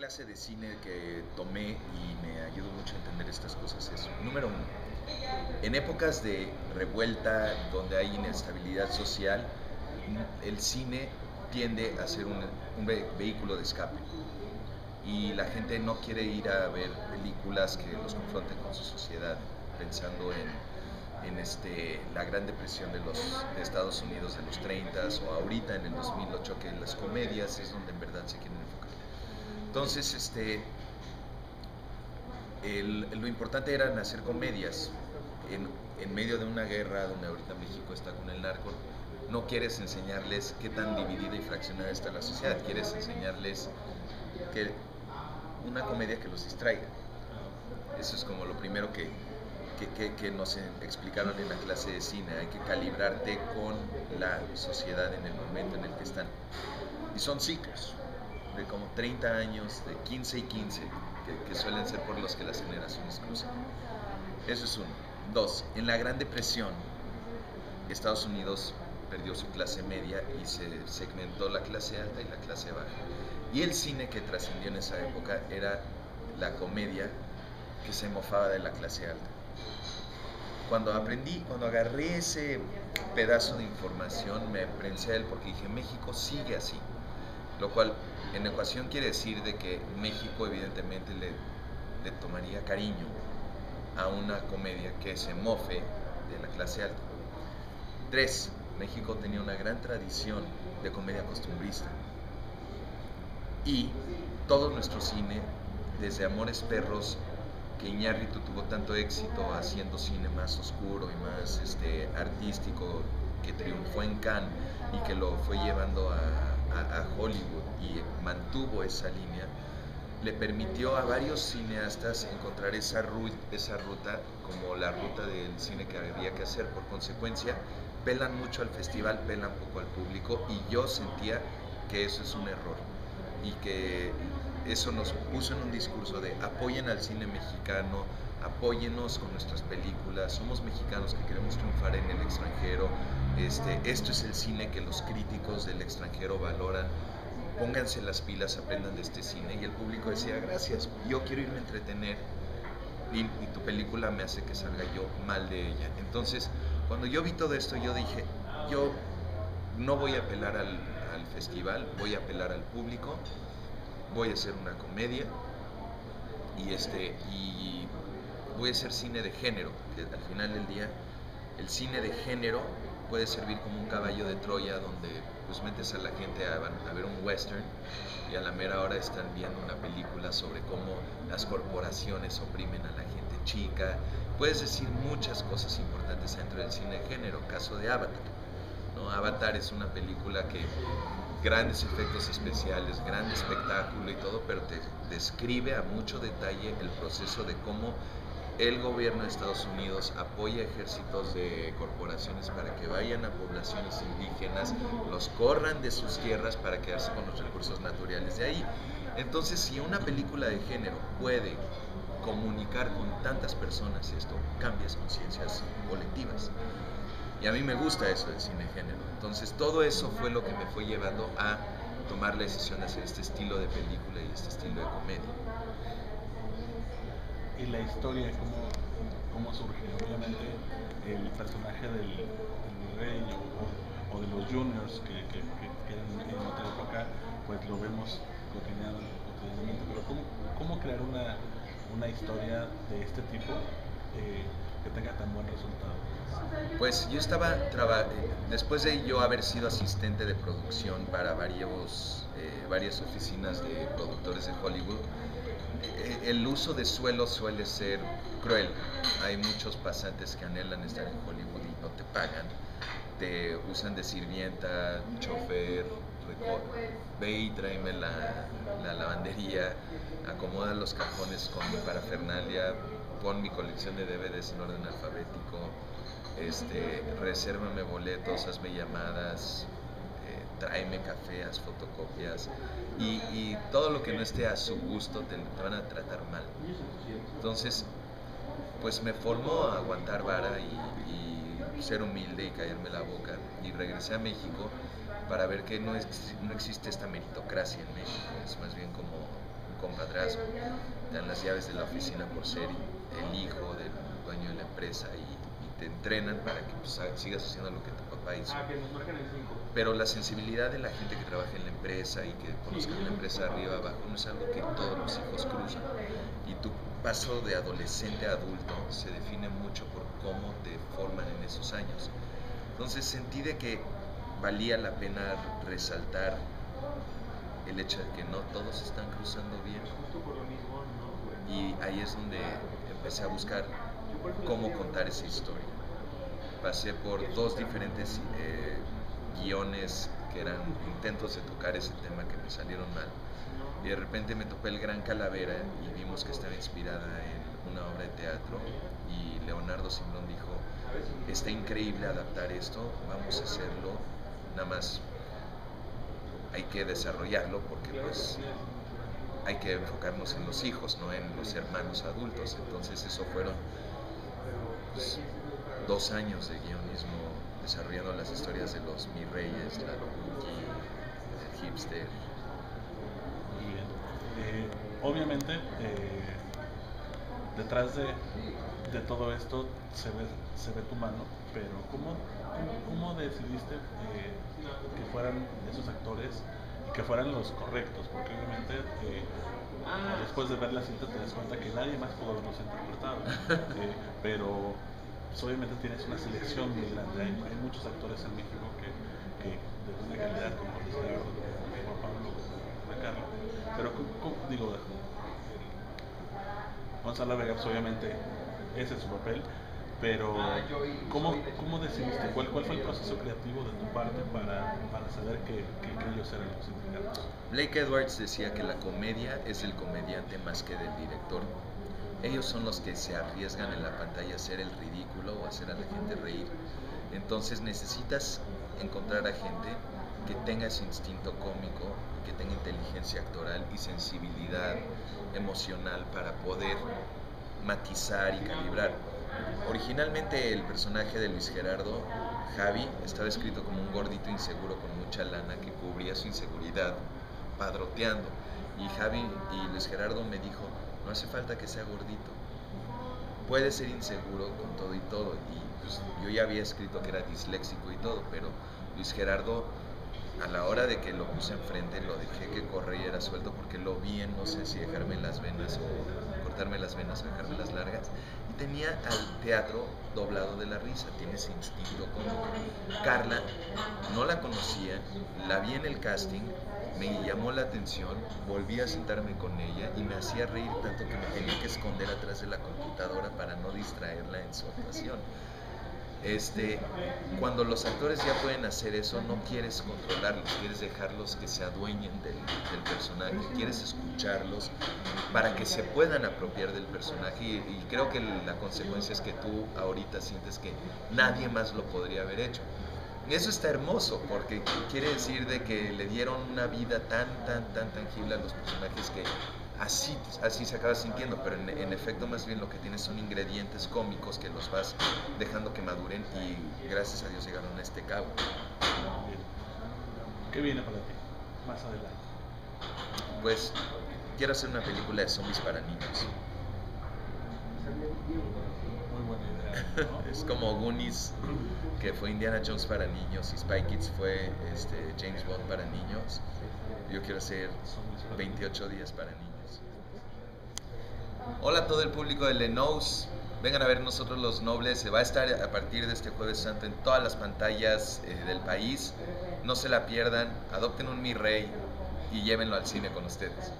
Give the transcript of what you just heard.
clase de cine que tomé y me ayudó mucho a entender estas cosas es, número uno, en épocas de revuelta, donde hay inestabilidad social, el cine tiende a ser un, un vehículo de escape y la gente no quiere ir a ver películas que los confronten con su sociedad, pensando en, en este, la gran depresión de los de Estados Unidos de los 30 o ahorita en el 2008 que las comedias es donde en verdad se quieren enfocar. Entonces, este, lo importante era hacer comedias en, medio de una guerra donde ahorita México está con el narco, no quieres enseñarles qué tan dividida y fraccionada está la sociedad, quieres enseñarles que una comedia que los distraiga. Eso es como lo primero que, que, nos explicaron en la clase de cine. Hay que calibrarte con la sociedad en el momento en el que están. Y son ciclos como 30 años, de 15 y 15, que, suelen ser por los que las generaciones cruzan. Eso es uno. Dos, en la Gran Depresión, Estados Unidos perdió su clase media y se segmentó la clase alta y la clase baja. Y el cine que trascendió en esa época era la comedia que se mofaba de la clase alta. Cuando aprendí, cuando agarré ese pedazo de información, me prensé a él porque dije, México sigue así. Lo cual en ecuación quiere decir de que México evidentemente le, le tomaría cariño a una comedia que se mofe de la clase alta. Tres, México tenía una gran tradición de comedia costumbrista. Y todo nuestro cine, desde Amores Perros, que Iñárritu tuvo tanto éxito haciendo cine más oscuro y más este, artístico, que triunfó en Cannes y que lo fue llevando a, a, Hollywood y mantuvo esa línea, le permitió a varios cineastas encontrar esa, ru esa ruta como la ruta del cine que había que hacer. Por consecuencia, pelan mucho al festival, pelan poco al público y yo sentía que eso es un error y que eso nos puso en un discurso de apoyen al cine mexicano, apóyennos con nuestras películas, somos mexicanos que queremos triunfar en el extranjero, este, esto es el cine que los críticos del extranjero valoran, pónganse las pilas, aprendan de este cine. Y el público decía gracias, yo quiero irme a entretener y, tu película me hace que salga yo mal de ella. Entonces, cuando yo vi todo esto, yo dije, yo no voy a apelar al, al festival, voy a apelar al público, voy a hacer una comedia y este y voy a hacer cine de género, que al final del día el cine de género puede servir como un caballo de Troya donde pues metes a la gente a, a, ver un western y a la mera hora están viendo una película sobre cómo las corporaciones oprimen a la gente chica. Puedes decir muchas cosas importantes dentro del cine de género, caso de Avatar. ¿no? Avatar es una película que grandes efectos especiales, gran espectáculo y todo, pero te describe a mucho detalle el proceso de cómo el gobierno de Estados Unidos apoya ejércitos de corporaciones para que vayan a poblaciones indígenas, los corran de sus tierras para quedarse con los recursos naturales de ahí. Entonces, si una película de género puede comunicar con tantas personas, esto cambia conciencias colectivas. Y a mí me gusta eso del cine género. Entonces todo eso fue lo que me fue llevando a tomar la decisión de hacer este estilo de película y este estilo de comedia. ¿Y la historia cómo, cómo surge? Obviamente el personaje del, del rey o, de los juniors que, que, que, que eran en otra época, pues lo vemos cotidianamente. Pero ¿cómo, cómo crear una, una historia de este tipo eh, que tenga tan buen resultado? Pues yo estaba, después de yo haber sido asistente de producción para varios, eh, varias oficinas de productores de Hollywood, eh, el uso de suelo suele ser cruel. Hay muchos pasantes que anhelan estar en Hollywood y no te pagan. Te usan de sirvienta, chofer, ve y tráeme la, la lavandería, acomoda los cajones con mi parafernalia, pon mi colección de DVDs en orden alfabético, este, resérvame boletos, hazme llamadas, eh, tráeme café, haz fotocopias y, todo lo que no esté a su gusto te, van a tratar mal. Entonces, pues me formó a aguantar vara y, ser humilde y callarme la boca y regresé a México para ver que no, existe esta meritocracia en México, es más bien como compadrazgo. Te dan las llaves de la oficina por ser el hijo del dueño de la empresa y, te entrenan para que pues, sigas haciendo lo que tu papá hizo. Pero la sensibilidad de la gente que trabaja en la empresa y que conozca la empresa arriba abajo no es algo que todos los hijos cruzan. Y tu paso de adolescente a adulto se define mucho por cómo te forman en esos años. Entonces sentí de que valía la pena resaltar el hecho de que no todos están cruzando bien. Y ahí es donde empecé a buscar cómo contar esa historia. Pasé por dos diferentes eh, guiones que eran intentos de tocar ese tema que me salieron mal. Y de repente me topé el Gran Calavera y vimos que estaba inspirada en una obra de teatro y Leonardo Simbrón dijo, está increíble adaptar esto, vamos a hacerlo, nada más hay que desarrollarlo porque pues hay que enfocarnos en los hijos, no en los hermanos adultos. Entonces eso fueron pues, dos años de guionismo desarrollando las historias de los mi reyes, la el hipster. Muy bien. Eh, obviamente, eh, detrás de, de, todo esto se ve, se ve tu mano, pero ¿cómo, cómo, decidiste eh, que fueran esos actores y que fueran los correctos? Porque obviamente después de ver la cinta te das cuenta que nadie más pudo haberlos interpretado, pero pues, obviamente tienes una selección muy grande. Hay, muchos actores en México que, que de buena calidad, como decía Juan Pablo, Carlos. Pero, digo, Gonzalo Vega, pues, obviamente ese es su papel, pero ¿cómo, cómo decidiste? ¿Cuál, ¿Cuál fue el proceso creativo de tu parte para, para saber que, que ellos eran los indicados? Blake Edwards decía que la comedia es el comediante más que del director ellos son los que se arriesgan en la pantalla a hacer el ridículo o hacer a la gente reír. Entonces necesitas encontrar a gente que tenga ese instinto cómico, que tenga inteligencia actoral y sensibilidad emocional para poder matizar y calibrar. Originalmente el personaje de Luis Gerardo, Javi, estaba escrito como un gordito inseguro con mucha lana que cubría su inseguridad padroteando. Y Javi y Luis Gerardo me dijo, no hace falta que sea gordito. Puede ser inseguro con todo y todo. Y pues, yo ya había escrito que era disléxico y todo, pero Luis Gerardo, a la hora de que lo puse enfrente, lo dejé que corriera suelto porque lo vi en no sé si dejarme las venas o cortarme las venas o dejarme las largas. Y tenía al teatro doblado de la risa, tiene ese instinto como Carla, no la conocía, la vi en el casting, me llamó la atención, volví a sentarme con ella y me hacía reír tanto que me tenía que esconder atrás de la computadora para no distraerla en su actuación. Este, cuando los actores ya pueden hacer eso, no quieres controlarlos, quieres dejarlos que se adueñen del, personaje, quieres escucharlos para que se puedan apropiar del personaje y, y creo que la consecuencia es que tú ahorita sientes que nadie más lo podría haber hecho eso está hermoso porque quiere decir de que le dieron una vida tan, tan, tan tangible a los personajes que así, así se acaba sintiendo, pero en, efecto más bien lo que tienes son ingredientes cómicos que los vas dejando que maduren y gracias a Dios llegaron a este cabo. ¿Qué viene para ti más adelante? Pues quiero hacer una película de zombies para niños. Es como Goonies que fue Indiana Jones para niños y Spy Kids fue este, James Bond para niños. Yo quiero hacer 28 días para niños. Hola a todo el público de Lenous. Vengan a ver nosotros los nobles. Se va a estar a partir de este jueves santo en todas las pantallas eh, del país. No se la pierdan. Adopten un mi rey y llévenlo al cine con ustedes.